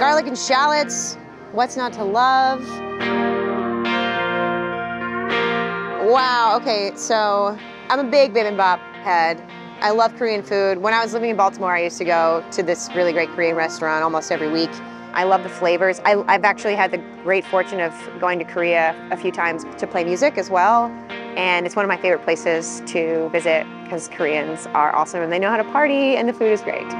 Garlic and shallots, what's not to love? Wow, okay, so I'm a big bibimbap head. I love Korean food. When I was living in Baltimore, I used to go to this really great Korean restaurant almost every week. I love the flavors. I, have actually had the great fortune of going to Korea a few times to play music as well. And it's one of my favorite places to visit because Koreans are awesome and they know how to party and the food is great.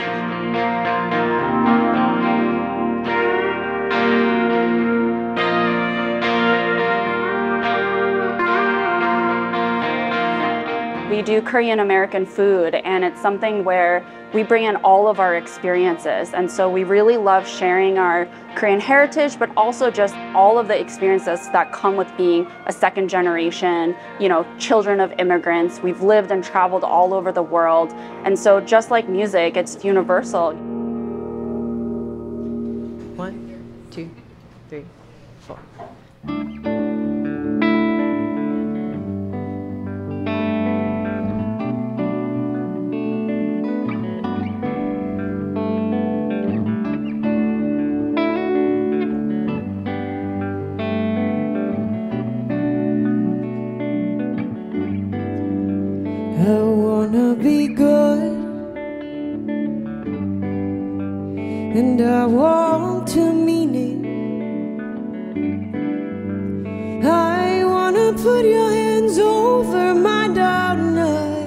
We do Korean American food, and it's something where we bring in all of our experiences. And so we really love sharing our Korean heritage, but also just all of the experiences that come with being a second generation, you know, children of immigrants. We've lived and traveled all over the world. And so just like music, it's universal. One, two, three, four. I wanna be good and I want to mean it. I wanna put your hands over my darkness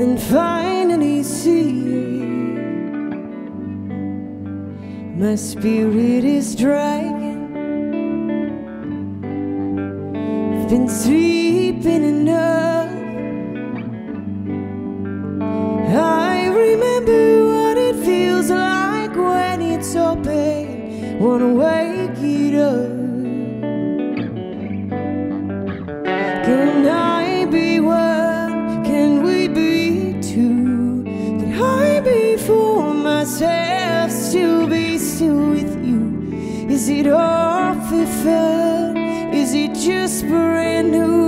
and finally see my spirit is dragging. I've Is it just brand new?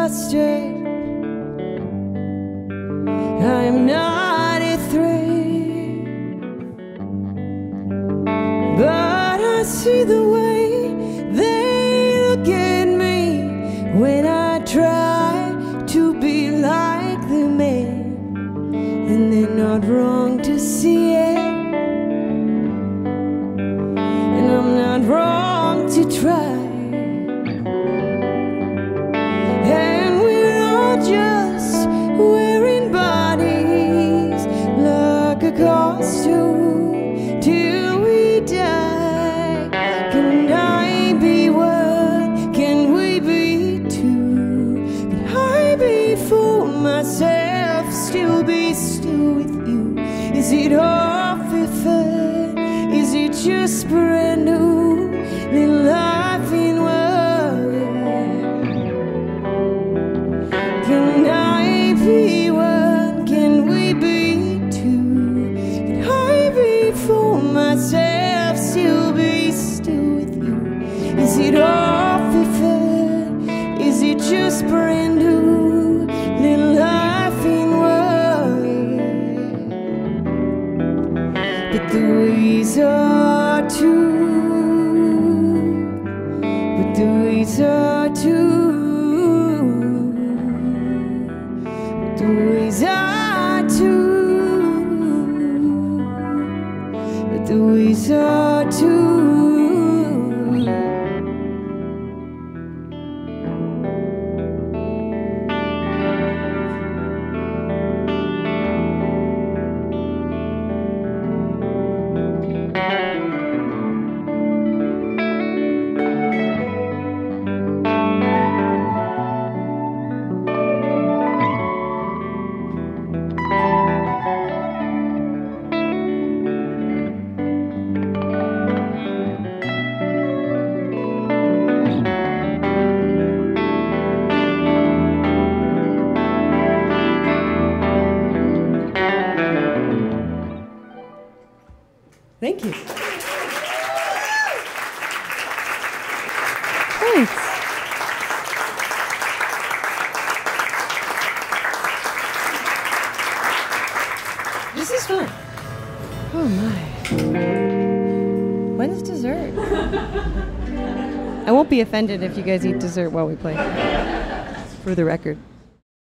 Be trusted. I'm not a threat. But I see the way they look at me when I try to be like the man. And they're not wrong to see it. And I'm not wrong to try. Like a till we die. Can I be one? Can we be two? Can I be for myself? Still be still with you? Is it if fun? Is it just brand But the ways are two. But the ways are two. The ways are two. But the ways are Oh my. When's dessert? I won't be offended if you guys eat dessert while we play. For the record.